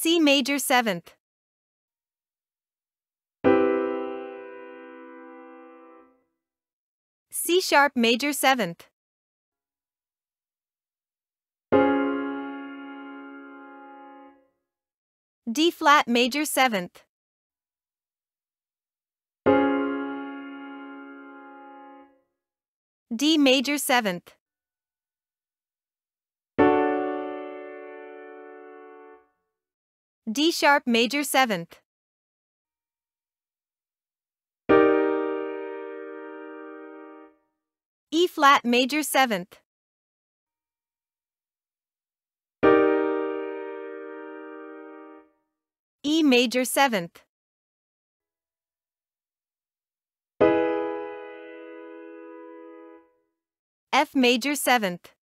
C major 7th. C sharp major 7th. D flat major 7th. D major 7th. D sharp major 7th. E flat major 7th. E major 7th. F major 7th.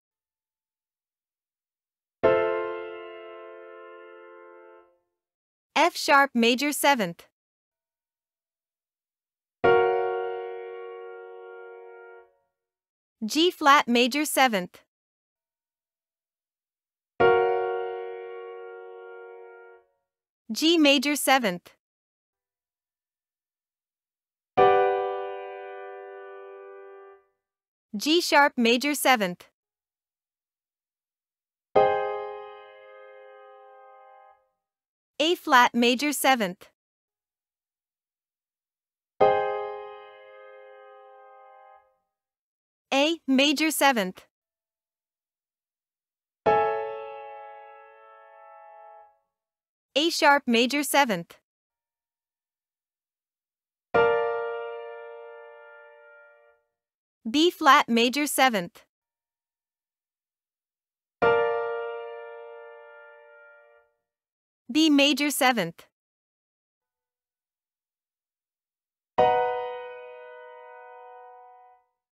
F sharp major 7th. G flat major 7th. G major 7th. G sharp major 7th. A flat major 7th. A major 7th. A sharp major 7th. B flat major 7th. B major 7th.